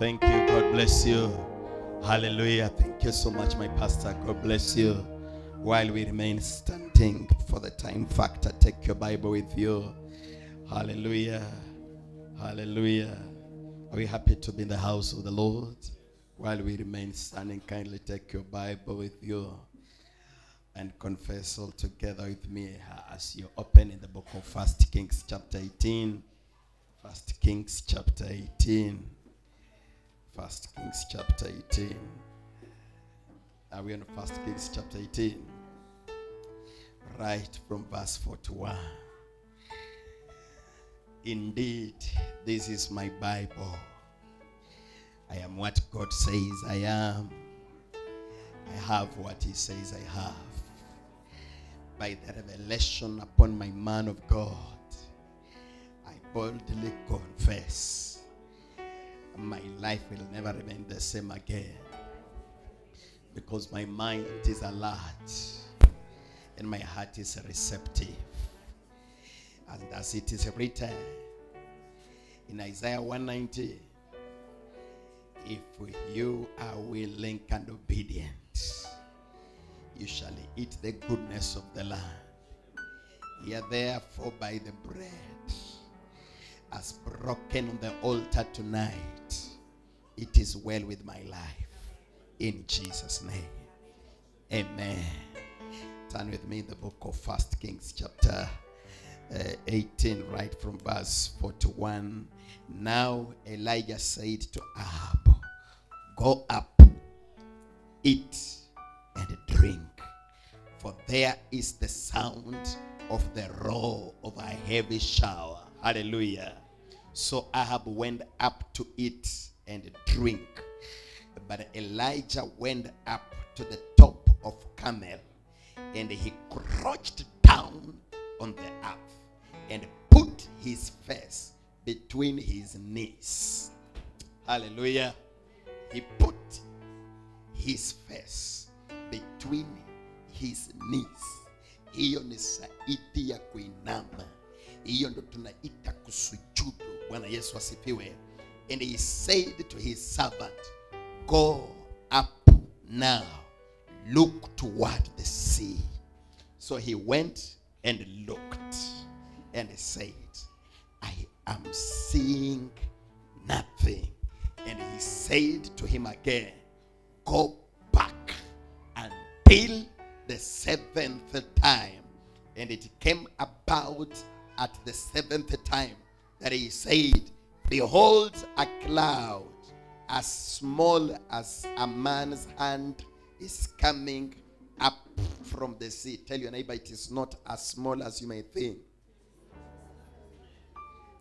Thank you. God bless you. Hallelujah. Thank you so much, my pastor. God bless you. While we remain standing for the time factor, take your Bible with you. Hallelujah. Hallelujah. Are we happy to be in the house of the Lord? While we remain standing, kindly take your Bible with you and confess all together with me as you open in the book of First Kings chapter 18. First Kings chapter 18. First Kings chapter 18. Are we on First Kings chapter 18? Right from verse 41. Indeed, this is my Bible. I am what God says I am. I have what He says I have. By the revelation upon my man of God, I boldly confess my life will never remain the same again. Because my mind is alert and my heart is receptive. And as it is written in Isaiah 190, if you are willing and obedient, you shall eat the goodness of the land. Here therefore by the bread as broken on the altar tonight, it is well with my life. In Jesus' name. Amen. Turn with me in the book of First Kings, chapter uh, 18, right from verse 41. Now Elijah said to Ahab, Go up, eat, and drink, for there is the sound of the roar of a heavy shower. Hallelujah. So Ahab went up to eat and drink. But Elijah went up to the top of Carmel and he crouched down on the earth and put his face between his knees. Hallelujah. He put his face between his knees. Hiyo ni saidi ya kuinama. Hiyo ndo tunaita kusujudu. Bwana Yesu asifiwe. And he said to his servant, Go up now, look toward the sea. So he went and looked and he said, I am seeing nothing. And he said to him again, Go back until the seventh time. And it came about at the seventh time that he said, Behold, a cloud as small as a man's hand is coming up from the sea. Tell your neighbor it is not as small as you may think.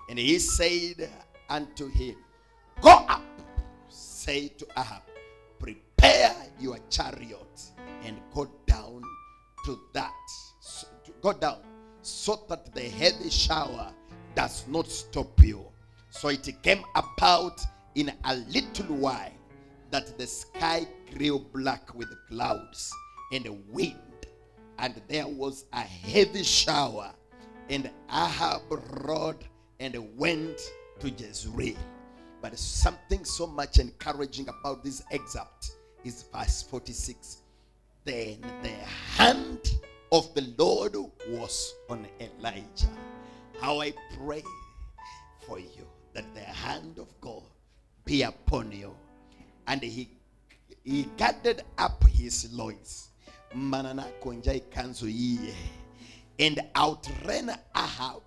And he said unto him, Go up, say to Ahab, prepare your chariot and go down to that. so- Go down so that the heavy shower does not stop you. So it came about in a little while that the sky grew black with clouds and wind, and there was a heavy shower. And Ahab rode and went to Jezreel. But something so much encouraging about this excerpt is verse 46. Then the hand of the Lord was on Elijah. How I pray for you that the hand of God be upon you. And he he gathered up his loins. Manana konjai kanzu iye. And outran Ahab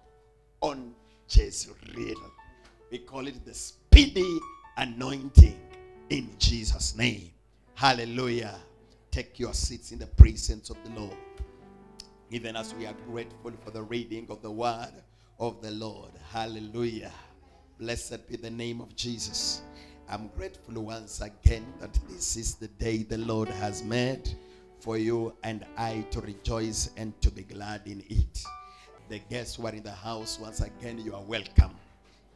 on Jezreel. We call it the speedy anointing in Jesus' name. Hallelujah. Take your seats in the presence of the Lord. Even as we are grateful for the reading of the word of the Lord. Hallelujah. Blessed be the name of Jesus. I'm grateful once again that this is the day the Lord has made for you and I to rejoice and to be glad in it. The guests who are in the house, once again, you are welcome.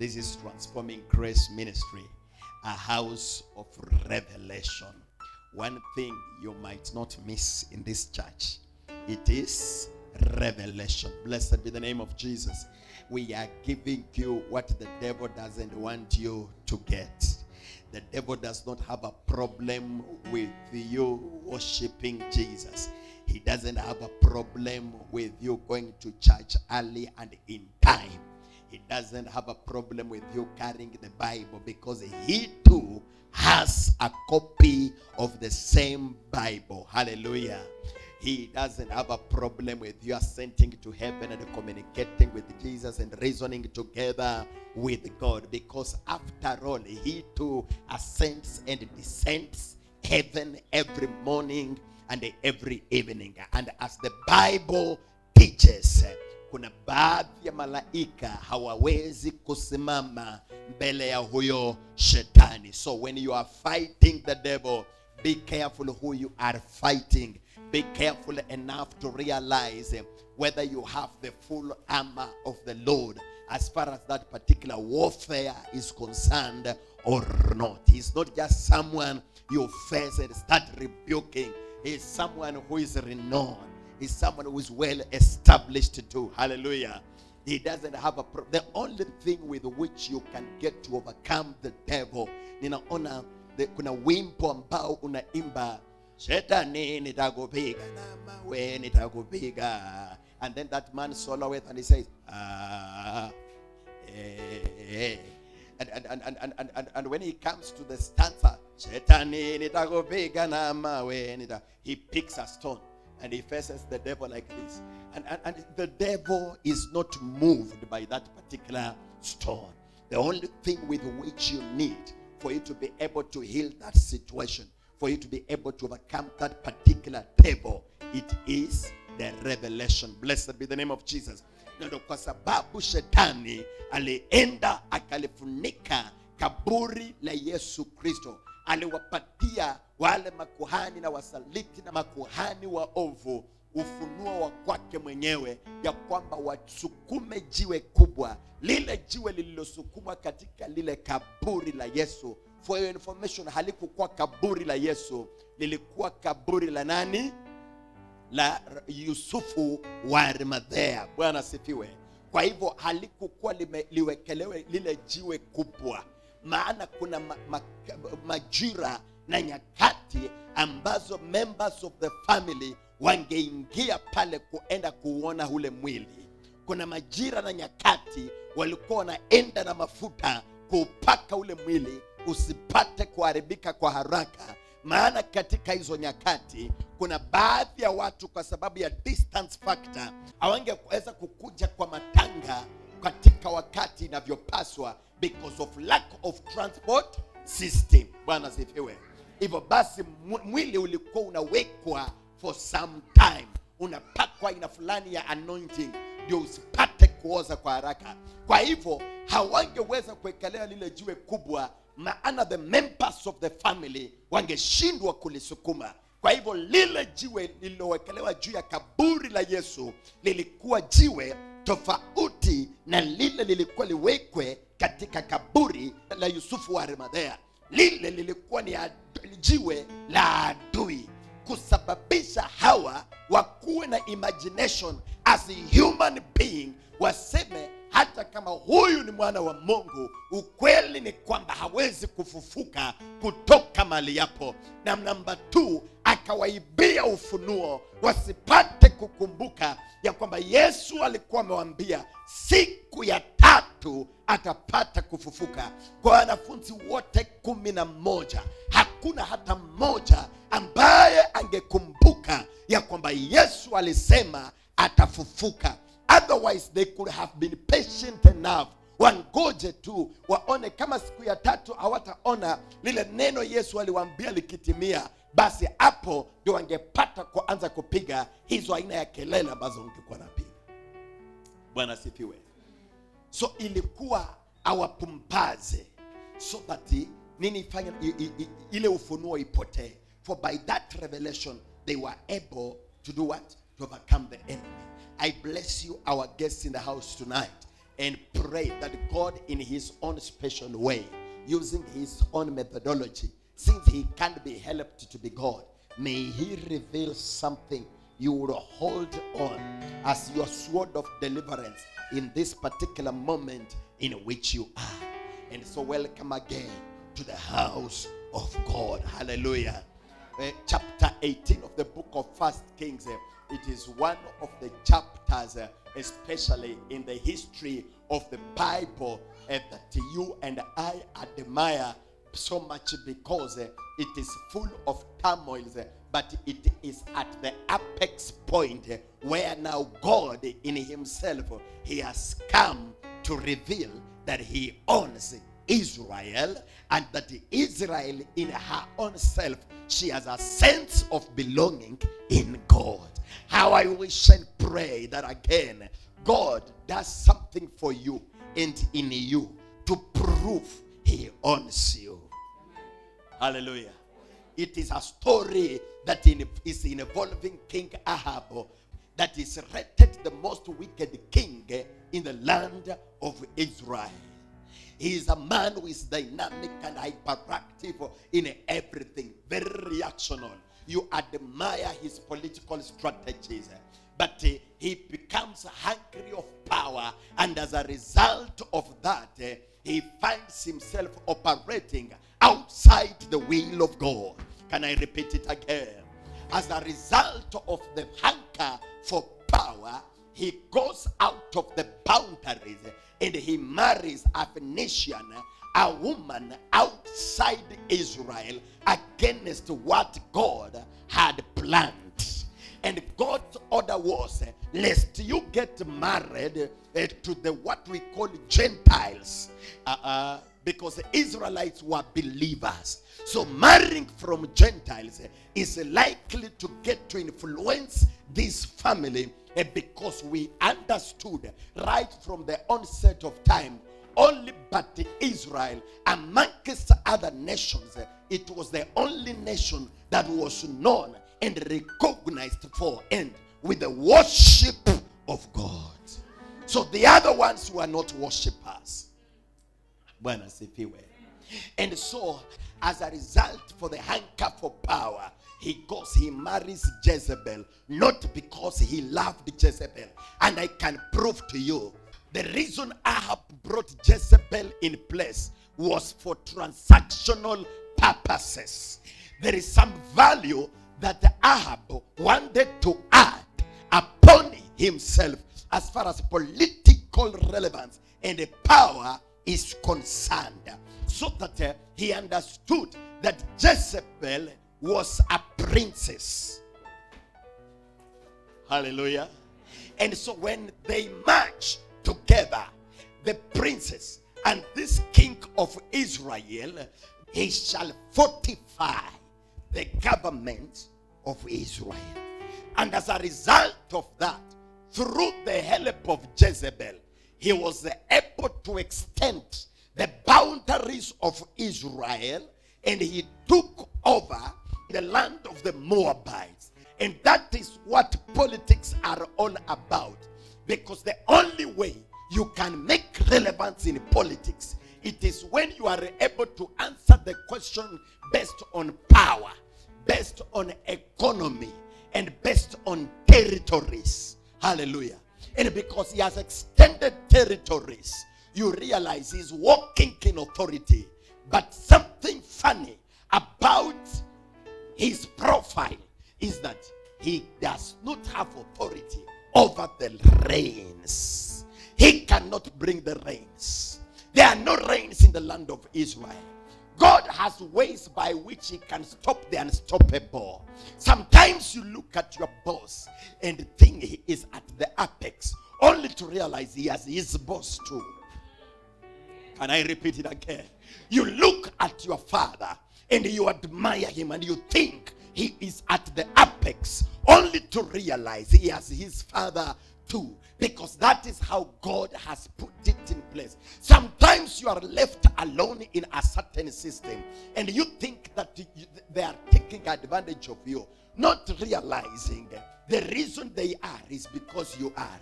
This is Transforming Grace Ministry, a house of revelation. One thing you might not miss in this church it is revelation. Blessed be the name of Jesus. We are giving you what the devil doesn't want you to get. The devil does not have a problem with you worshiping Jesus. He doesn't have a problem with you going to church early and in time. He doesn't have a problem with you carrying the Bible because he too has a copy of the same Bible. Hallelujah. He doesn't have a problem with you ascending to heaven and communicating with Jesus and reasoning together with God because, after all, he too ascends and descends heaven every morning and every evening. And as the Bible teaches, kuna baadhi ya malaika hawawezi kusimama mbele ya huyo shetani. So when you are fighting the devil, be careful who you are fighting. Be careful enough to realize whether you have the full armor of the Lord as far as that particular warfare is concerned or not. He's not just someone you face and start rebuking. He's someone who is renowned. He's someone who is well established too. Hallelujah. He doesn't have a pro- the only thing with which you can get to overcome the devil. Ninaona the, kuna wimbo ambao unaimba shetani nitakupiga na mawe nitakupiga and then that man swalloweth and he says ah eh, eh. And, and, and, and, and, and, and when he comes to the stanza shetani nitakupiga na mawe nita, he picks a stone and he faces the devil like this. And, and, and the devil is not moved by that particular stone. The only thing with which you need for you to be able to heal that situation for you to be able to overcome that particular table. It is the revelation. Blessed be the name of jesus. Na ndo kwa sababu shetani alienda akalifunika kaburi la yesu kristo. Aliwapatia wale makuhani na wasaliti na makuhani wa ovu ufunuo wa kwake mwenyewe ya kwamba wasukume jiwe kubwa lile jiwe lililosukumwa katika lile kaburi la yesu for your information halikukuwa kaburi la yesu. Lilikuwa kaburi la nani? La yusufu wa arimadhea bwana sifiwe kwa hivyo halikukuwa liwekelewe lile jiwe kubwa. Maana kuna ma, ma, majira na nyakati ambazo members of the family wangeingia pale kuenda kuuona ule mwili. Kuna majira na nyakati walikuwa wanaenda na mafuta kuupaka ule mwili usipate kuharibika kwa haraka. Maana katika hizo nyakati kuna baadhi ya watu kwa sababu ya distance factor hawangeweza kukuja kwa matanga katika wakati inavyopaswa because of lack of transport system. Bwana sifiwe hivyo basi mwili ulikuwa unawekwa for some time. Unapakwa aina fulani ya anointing. Ndio usipate kuoza kwa haraka. Kwa hivyo hawangeweza kuekelea lile jiwe kubwa maana the members of the family wangeshindwa kulisukuma. Kwa hivyo lile jiwe lililowekelewa juu ya kaburi la yesu lilikuwa jiwe tofauti na lile lilikuwa liwekwe katika kaburi la yusufu wa arimadhea lile lilikuwa ni adu- jiwe la adui. Kusababisha hawa wakuwe na imagination as a human being waseme hata kama huyu ni mwana wa mungu ukweli ni kwamba hawezi kufufuka kutoka mali yapo. Na namba t akawaibia ufunuo wasipate kukumbuka ya kwamba yesu alikuwa amewambia siku ya tatu atapata kufufuka. Kwa wanafunzi wote kumi na moja hakuna hata mmoja ambaye angekumbuka ya kwamba yesu alisema atafufuka otherwise they could have been patient enough. Wangoje tu waone kama siku ya tatu hawataona lile neno yesu aliwaambia likitimia basi hapo ndio wangepata kuanza kupiga hizo aina ya kelele ambazo ungekuwa napiga bwana sifiwe so ilikuwa awapumbaze so that nini ifanye? Ile ufunuo ipotee. For by that revelation they were able to do what? To overcome the enemy i bless you our guests in the house tonight and pray that god in his own special way using his own methodology since he can't be helped to be god may he reveal something you will hold on as your sword of deliverance in this particular moment in which you are. And so, welcome again to the house of God. Hallelujah. Uh, chapter 18 of the book of First Kings. uh, it is one of the chapters, uh, especially in the history of the Bible, that you and I admire so much because uh, it is full of turmoils, uh, but it is at the apex point where now God in Himself He has come to reveal that He owns Israel and that Israel in her own self she has a sense of belonging in God. How I wish and pray that again God does something for you and in you to prove he owns you. Hallelujah. It is a story that in- is involving King Ahab that is rated the most wicked king in the land of Israel. He is a man who is dynamic and hyperactive in everything, very reactional. You admire his political strategies, but uh, he becomes hungry of power, and as a result of that, uh, he finds himself operating outside the will of God. Can I repeat it again? As a result of the hunger for power, he goes out of the boundaries and he marries a Phoenician, a woman outside Israel against what God had planned. And God's order was, lest you get married eh, to the what we call Gentiles, uh-uh, because the Israelites were believers. So marrying from Gentiles is likely to get to influence this family eh, because we understood right from the onset of time only but Israel amongst other nations, eh, it was the only nation that was known and recognized for and with the worship of God. So the other ones were not worshippers. Bwana sifiwe. And so, as a result, for the hunger for power, he goes, he marries Jezebel, not because he loved Jezebel. And I can prove to you the reason Ahab brought Jezebel in place was for transactional purposes. There is some value that Ahab wanted to add upon himself as far as political relevance and power is concerned. So that uh, he understood that Jezebel was a princess. Hallelujah. And so when they march together, the princess and this king of Israel, he shall fortify the government of Israel. And as a result of that, through the help of Jezebel, he was able to extend the boundaries of Israel and he took over the land of the Moabites. And that is what politics are all about. Because the only way you can make relevance in politics, it is when you are able to answer the question based on power, based on economy, and based on territories. Hallelujah. And because he has extended territories, you realize he's walking in authority. But something funny about his profile is that he does not have authority over the rains. He cannot bring the rains. There are no rains in the land of Israel. God has ways by which he can stop the unstoppable. Sometimes you look at your boss and think he is at the apex, only to realize he has his boss too. Can I repeat it again? You look at your father and you admire him and you think he is at the apex, only to realize he has his father too. Because that is how God has put it in place. Sometimes you are left alone in a certain system and you think that they are taking advantage of you, not realizing the reason they are is because you are.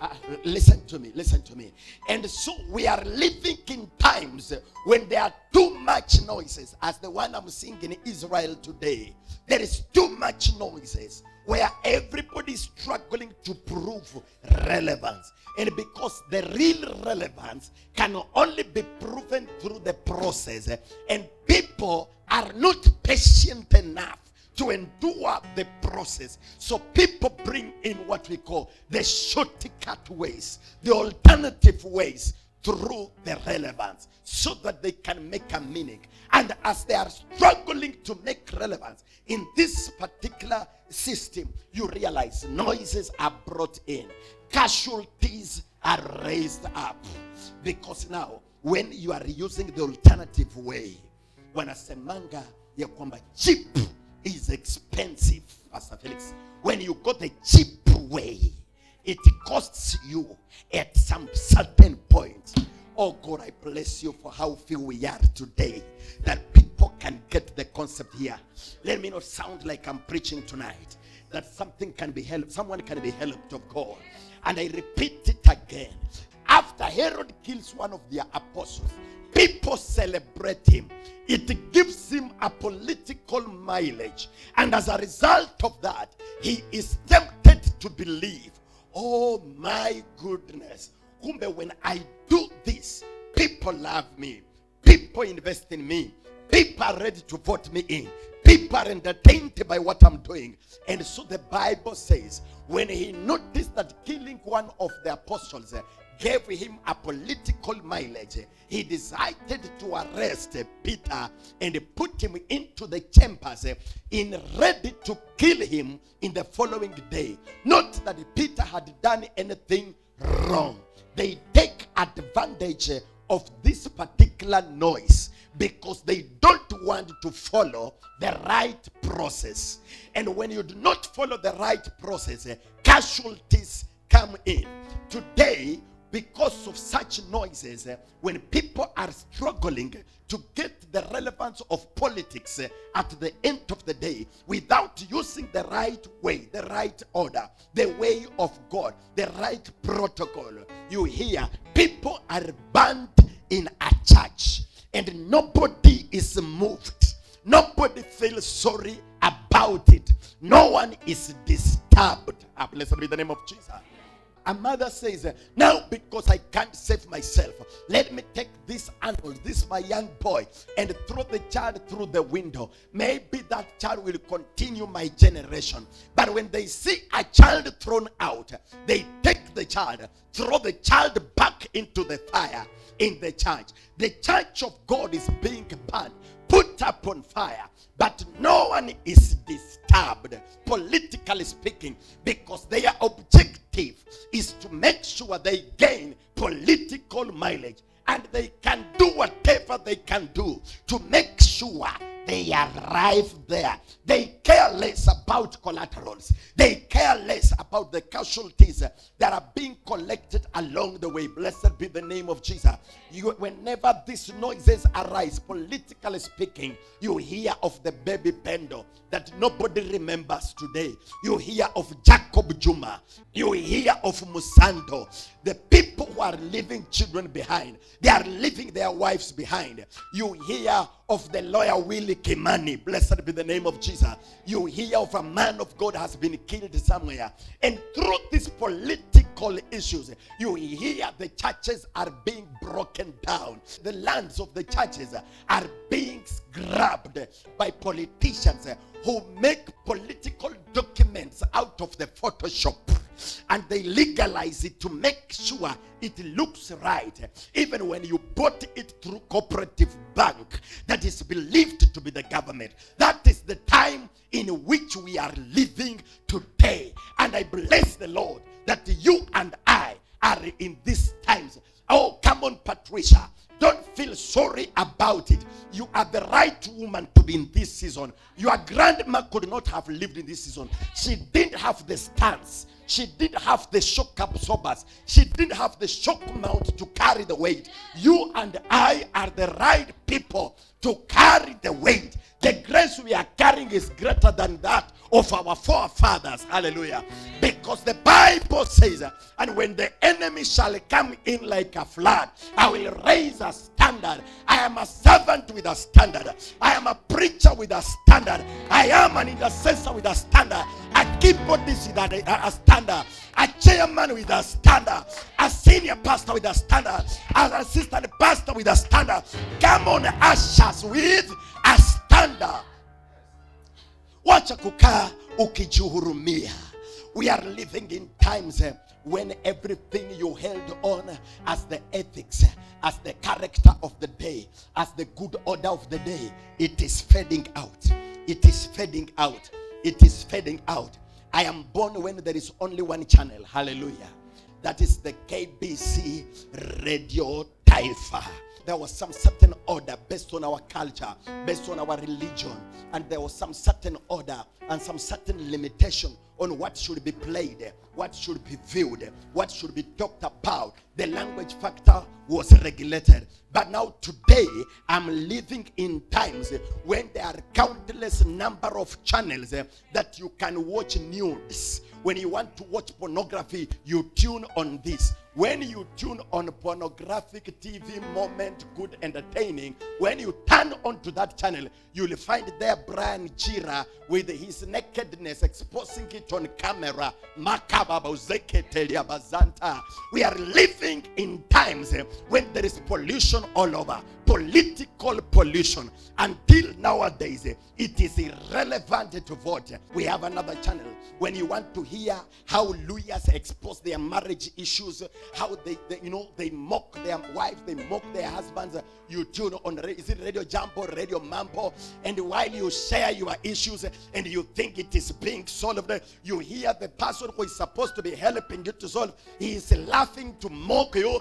Uh, listen to me, listen to me. And so we are living in times when there are too much noises as the one I'm seeing in Israel today. There is too much noises where everybody is struggling to prove relevance. And because the real relevance can only be proven through the process, and people are not patient enough to endure the process. So people bring in what we call the shortcut ways, the alternative ways through the relevance so that they can make a meaning. And as they are struggling to make relevance in this particular system, you realize noises are brought in, casualties are raised up. Because now, when you are using the alternative way, wanasemanga ya kwamba cheap is expensive, Pastor Felix. When you go the cheap way, it costs you at some certain point. Oh God, I bless you for how few we are today that people can get the concept here. Let me not sound like I'm preaching tonight. That something can be helped, someone can be helped of God. And I repeat it again. After Herod kills one of their apostles, people celebrate him. It gives him a political mileage. And as a result of that, he is tempted to believe, oh my goodness. Kumbe, when I do this, people love me, people invest in me, people are ready to vote me in, people are entertained by what I'm doing. And so the Bible says, when he noticed that killing one of the apostles gave him a political mileage, he decided to arrest Peter and put him into the chambers in ready to kill him in the following day. Not that Peter had done anything wrong. They take advantage of this particular noise because they don't want to follow the right process. And when you do not follow the right process, casualties come in. Today, because of such noises, eh, when people are struggling to get the relevance of politics eh, at the end of the day without using the right way, the right order, the way of God, the right protocol, you hear people are banned in a church and nobody is moved. Nobody feels sorry about it. No one is disturbed. Ah, blessed be the name of Jesus. A mother says, Now because I can't save myself, let me take this animal, this my young boy, and throw the child through the window. Maybe that child will continue my generation. But when they see a child thrown out, they take the child, throw the child back into the fire in the church. The church of God is being burned, put upon fire, but no one is disturbed, politically speaking, because their objective is to make sure they gain political mileage. And they can do whatever they can do to make sure they arrive there. They care less about collaterals. They care less about the casualties that are being collected along the way. Blessed be the name of Jesus. You, whenever these noises arise, politically speaking, you hear of the baby Pendo that nobody remembers today. You hear of Jacob Juma. You hear of Msando. The people who are leaving children behind, they are leaving their wives behind. You hear of the lawyer Willie Kimani. Blessed be the name of Jesus. You hear of a man of God has been killed somewhere. And through these political issues, you hear the churches are being broken down. The lands of the churches are being grabbed by politicians who make political documents out of the Photoshop and they legalize it to make sure it looks right. Even when you bought it through cooperative bank that is believed to be the government that is the time in which we are living today. And i bless the lord that you and i are in these times. Oh come on patricia don't feel sorry about it. You are the right woman to be in this season. Your grandma could not have lived in this season. She didn't have the stance. She didn't have the shock absorbers. She didn't have the shock mount to carry the weight. You and I are the right people to carry the weight. The grace we are carrying is greater than that of our forefathers. Hallelujah. Because the Bible says, and when the enemy shall come in like a flood, I will raise a standard. I am a servant with a standard. I am a preacher with a standard. I am an intercessor with a standard. I A keyboardist with a, a standard. A chairman with a standard. A senior pastor with a standard. An assistant pastor with a standard. Come on, ushers with a standard. Wacha kukaa ukijihurumia. We are living in times eh, when everything you held on as the ethics, as the character of the day, as the good order of the day, it is fading out. It is fading out. It is fading out. I am born when there is only one channel. Hallelujah. That is the KBC Radio Taifa. There was some certain order based on our culture, based on our religion, and there was some certain order and some certain limitation on what should be played, what should be viewed, what should be talked about. The language factor was regulated. But now today, I'm living in times when there are countless number of channels that you can watch news. When you want to watch pornography, you tune on this. When you tune on pornographic TV moment, good entertaining, when you turn onto that channel, you'll find there Brian Chira with his nakedness exposing it on camera. We are living in times eh, when there is pollution all over, political pollution. Until nowadays, eh, it is irrelevant to vote. We have another channel. When you want to hear how lawyers expose their marriage issues, how they, they you know, they mock their wives, they mock their husbands, you tune on, is it Radio Jambo, Radio Mambo, and while you share your issues and you think it is being solved, you hear the person who is supposed to be helping you to solve, he is laughing to mock you.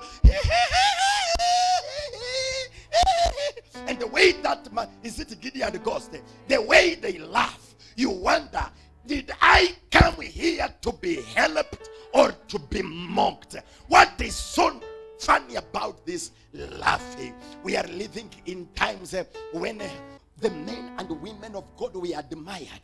and the way that man, is it Gidi and Ghost? The way they laugh, you wonder, did I come here to be helped or to be mocked? What is so funny about this laughing? We are living in times uh, when uh, the men and women of God we admired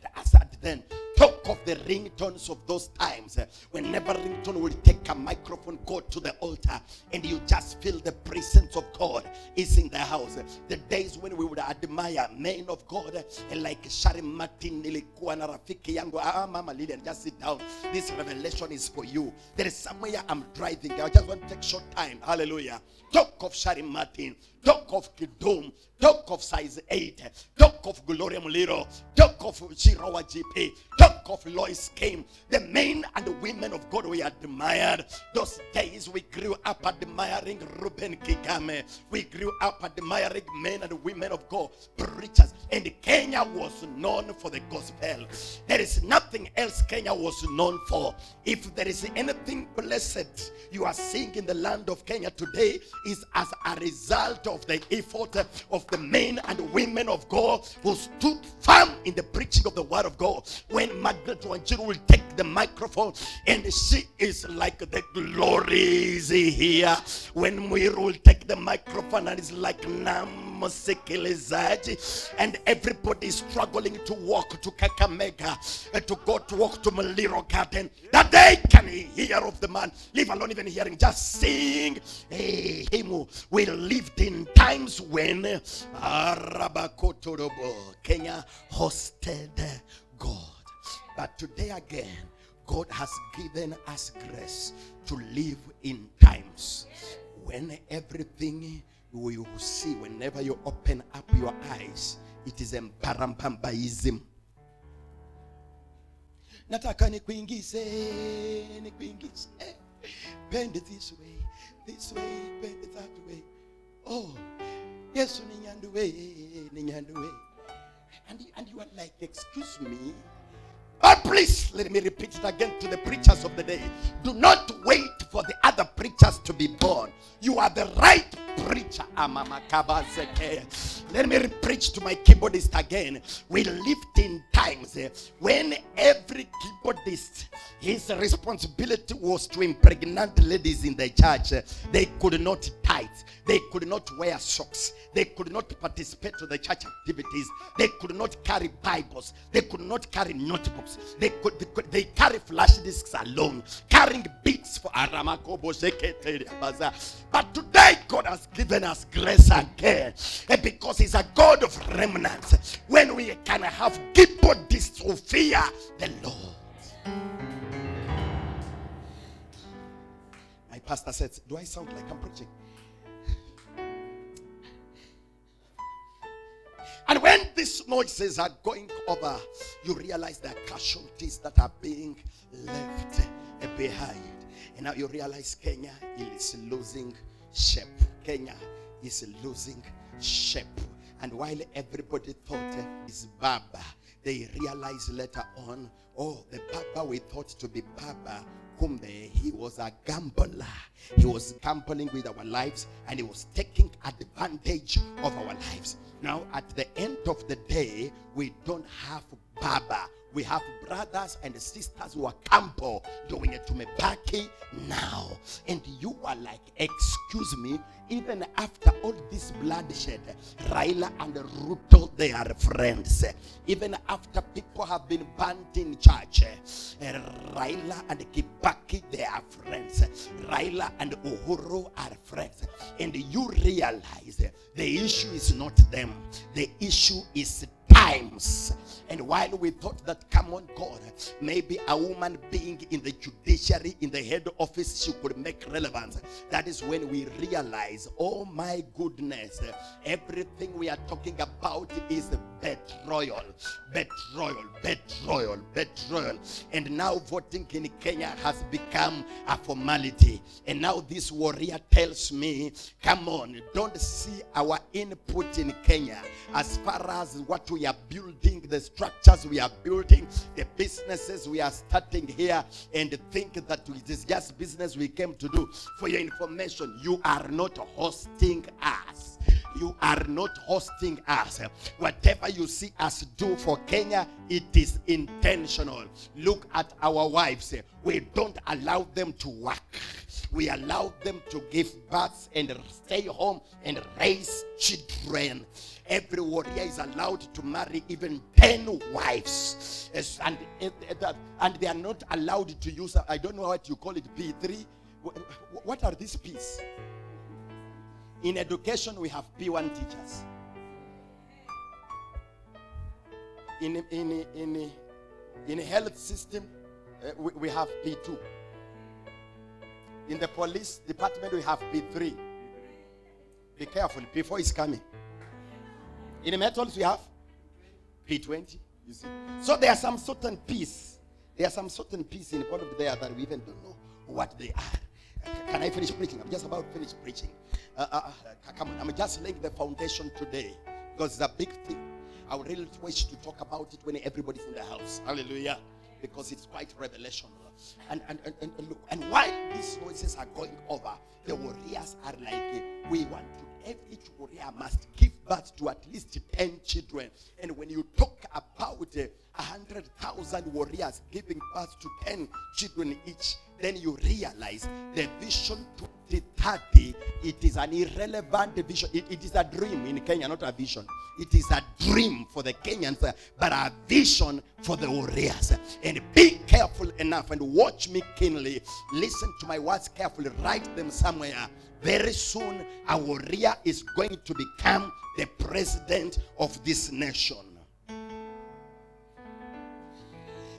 ringtones of those times. uh, Whenever ringtone will take a microphone, go to the altar, and you just feel the presence of God is in the house. The days when we would admire men of God uh, like Shari Martin, nilikuwa na rafiki yangu. Ah, Mama Lilian, just sit down. This revelation is for you. There is somewhere I'm driving. I just want to take short time. Hallelujah. Talk of Shari Martin. Talk of Kidum. Talk of size 8. Talk of Gloria Muliro. Talk of Shirawa GP. Talk of Lois Kim. The men and the women of God we admired. Those days we grew up admiring Reuben Kigame. We grew up admiring men and women of God, preachers. And Kenya was known for the gospel. There is nothing else Kenya was known for. If there is anything blessed you are seeing in the land of Kenya today, is as a result of the effort of the men and women of God who stood firm in the preaching of the word of God. When Wanjiru will take the microphone and she is like the glory is here. When Muiru will take the microphone and it's like nam msikilizaji and everybody is struggling to walk to Kakamega and to go to walk to Muliro Garden that they can hear of the man leave alone even hearing just sing hey, him we lived in times when Kenya hosted God. But today again God has given us grace to live in times when everything we will see whenever you open up your eyes it is mparampambaism nataka nikuingize nikuingize. Bend this way this way ni and, you- and you are like excuse me But please, let me repeat it again to the preachers of the day. Do not wait for the other preachers to be born. You are the right preacher. Let me preach to my keyboardist again. We lived in times eh, when every keyboardist, his responsibility was to impregnate ladies in the church. They could not tithes. They could not wear socks. They could not participate to the church activities. They could not carry Bibles. They could not carry notebooks. They could they, could, they carry flash discs alone, carrying beats for Aramakobo. But today God has given us grace again. And because He's a God of remnants. When we can have Gibodis who fear the Lord. My pastor said, Do I sound like I'm preaching? And when these noises are going over, you realize there are casualties that are being left behind. And now you realize Kenya is losing shape. Kenya is losing shape. And while everybody thought is Baba, they realized later on, oh, the Baba we thought to be Baba Kumbe, he was a gambler. He was gambling with our lives and he was taking advantage of our lives. Now, at the end of the day, we don't have Baba. We have brothers and sisters who are campo doing it to me backy now. And you are like, excuse me, even after all this bloodshed, Raila and Ruto, they are friends. Even after people have been burnt in church, Raila and Kibaki, they are friends. Raila and Uhuru are friends. And you realize the issue is not them, the issue is times. And while we thought that, come on, God, maybe a woman being in the judiciary, in the head office, she could make relevance. That is when we realize, oh my goodness, everything we are talking about is betrayal, betrayal, betrayal, betrayal. And now voting in Kenya has become a formality. And now this warrior tells me, come on, don't see our input in Kenya as far as what we are building, the structures we are building, the businesses we are starting here, and think that it is just business we came to do. For your information, you are not hosting us. You are not hosting us. Whatever you see us do for Kenya, it is intentional. Look at our wives. We don't allow them to work. We allow them to give birth and stay home and raise children. Every warrior is allowed to marry even 10 wives. And, and they are not allowed to use, I don't know what you call it, P3. What are these P's? In education, we have P1 teachers. In, in, in, in health system, uh, we, we have P2. In the police department, we have P3. Be careful, P4 is coming. In the metals, we have P20. You see. So there are some certain P's. There are some certain P's in the part of there that we even don't know what they are. Can I finish preaching? I'm just about to finish preaching. Uh, uh, uh, come on, I'm just laying the foundation today because it's a big thing. I would really wish to talk about it when everybody's in the house. Hallelujah. Because it's quite revelational. And, and, and, and, look, and while these noises are going over, the warriors are like, we want to each warrior must give birth to at least 10 children. And when you talk about a uh, hundred thousand warriors giving birth to 10 children each, then you realize the vision 2030 it is an irrelevant vision. It, it is a dream in Kenya, not a vision. It is a dream for the Kenyans, but a vision for the warriors. And be careful enough and watch me keenly. Listen to my words carefully. Write them somewhere very soon a warrior is going to become the president of this nation.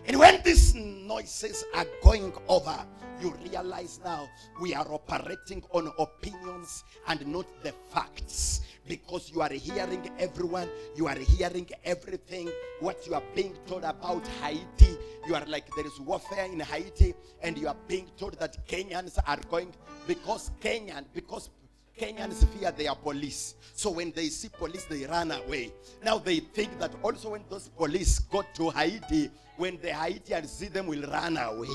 And when these noises are going over, you realize now we are operating on opinions and not the facts because you are hearing everyone, you are hearing everything, what you are being told about Haiti. You are like, there is warfare in Haiti, and you are being told that Kenyans are going because Kenyan, because Kenyans fear their police. So when they see police, they run away. Now they think that also when those police go to Haiti, when the Haitians see them, will run away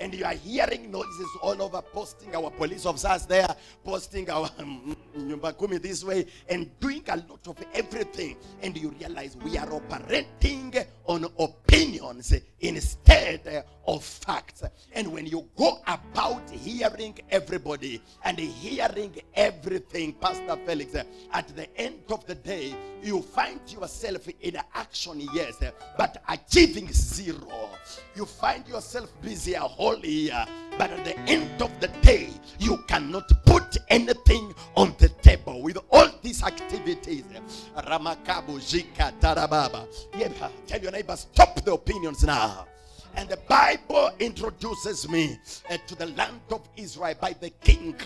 and you are hearing noises all over posting our police officers there posting our um, nyumba kumi this way and doing a lot of everything and you realize we are operating on opinions instead of facts. And when you go about hearing everybody and hearing everything pastor felix at the end of the day you find yourself in action yes but achieving zero. You find yourself busy a whole year but at the end of the day you cannot put anything on the table with all these activities. Ramakabu jika tarababa. Yeah, tell your neighbor stop the opinions now. And the Bible introduces me uh, to the land of Israel by the king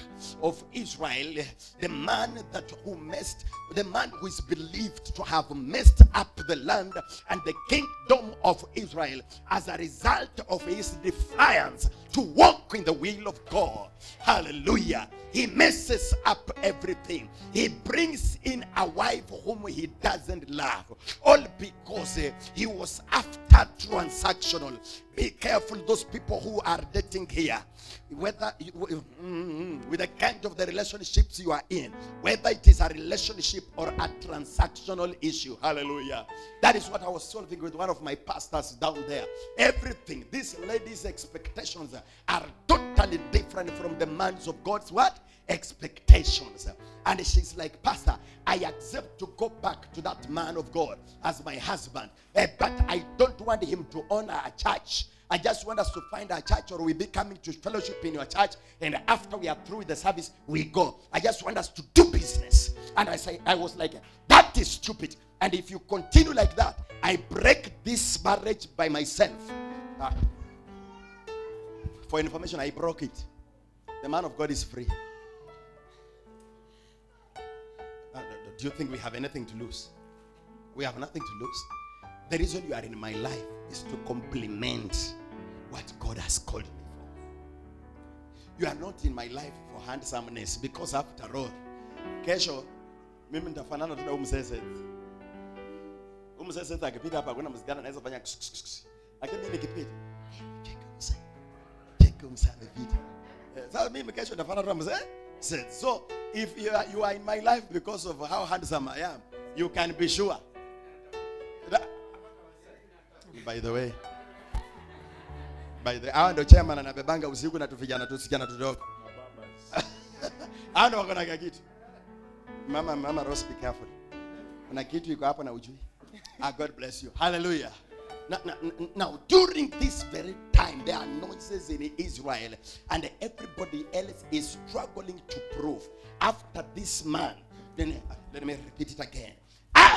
of Israel, the man that who messed, the man who is believed to have messed up the land and the kingdom of Israel as a result of his defiance to walk in the will of God. Hallelujah. He messes up everything. He brings in a wife whom he doesn't love. All because uh, he was after transactional. Be careful, those people who are dating here. Whether you, mm, with the kind of the relationships you are in, whether it is a relationship or a transactional issue. Hallelujah. That is what I was solving with one of my pastors down there. Everything, this lady's expectations are totally different from the man's of God's what? Expectations. And she's like, Pastor, I accept to go back to that man of God as my husband, eh, but I don't want him to honor a church. I just want us to find our church or we be coming to fellowship in your church. And after we are through with the service, we go. I just want us to do business. And I say, I was like, that is stupid. And if you continue like that, I break this marriage by myself. Ah. For information, I broke it. The man of God is free. Uh, do you think we have anything to lose? We have nothing to lose. The reason you are in my life is to complement what God has called me for. You are not in my life for handsomeness because after all, kesho mimi nitafanana tu na umsese. Umsese akipita hapa kuna mzigana anaweza fanya lakini mimi nikipita cheka umsese. Cheka umsese amepita. Eh, sasa mimi kesho nitafanana tu na msese. So if you are, you are in my life because of how handsome I am, you can be sure. By the way. By the hawa ndo chairman anabebanga usiku na tuvijana tusichana tudogo hawa ndo wako na kitu. Mama mama Rose be careful. Kuna kitu iko hapo na ujui ah, God bless you. Hallelujah. Now, now, now, during this very time, there are noises in Israel, and everybody else is struggling to prove. After this man, then let me repeat it again.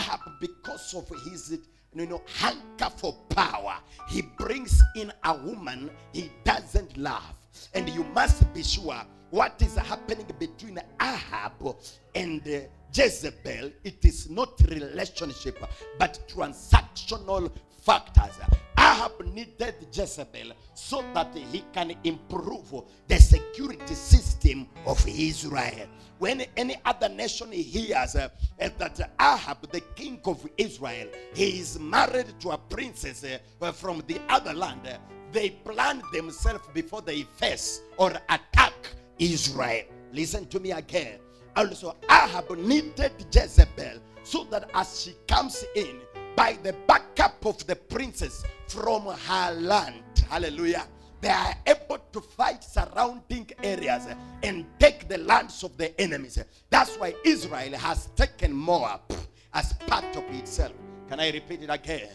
Ahab, because of his you know, hunger for power, he brings in a woman he doesn't love. And you must be sure what is happening between Ahab and uh, Jezebel. It is not relationship, but transactional factors. Ahab needed Jezebel so that he can improve the security system of Israel. When any other nation hears uh, that Ahab, the king of Israel, he is married to a princess uh, from the other land, uh, they plan themselves before they face or attack Israel. Listen to me again. Also, Ahab needed Jezebel so that as she comes in, by the backup of the princess from her land, hallelujah, they are able to fight surrounding areas and take the lands of the enemies. That's why Israel has taken Moab as part of itself. Can I repeat it again?